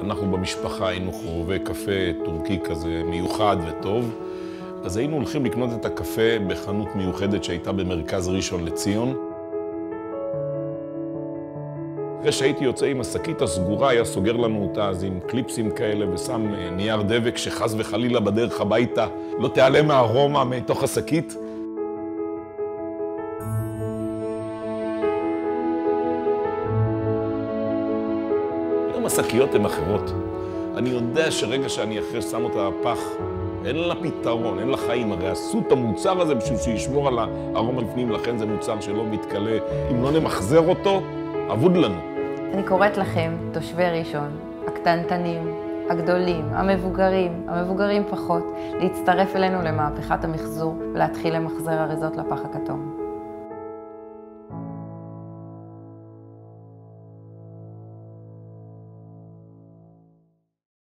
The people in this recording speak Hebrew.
אנחנו במשפחה היינו חובבי קפה טורקי כזה מיוחד וטוב, אז היינו הולכים לקנות את הקפה בחנות מיוחדת שהייתה במרכז ראשון לציון. אחרי שהייתי יוצא עם השקית הסגורה, היה סוגר לנו אותה אז עם קליפסים כאלה ושם אה, נייר דבק שחס וחלילה בדרך הביתה לא תיעלם הארומה מתוך השקית. היום השקיות הן אחרות. אני יודע שרגע שאני אחרי שם אותה בפח, אין לה פתרון, אין לה חיים. הרי עשו את המוצר הזה בשביל שישמור על הארומה בפנים, לכן זה מוצר שלא מתכלה. אם לא נמחזר אותו, אבוד לנו. אני קוראת לכם, תושבי ראשון, הקטנטנים, הגדולים, המבוגרים, המבוגרים פחות, להצטרף אלינו למהפכת המחזור ולהתחיל למחזר אריזות לפח הכתום.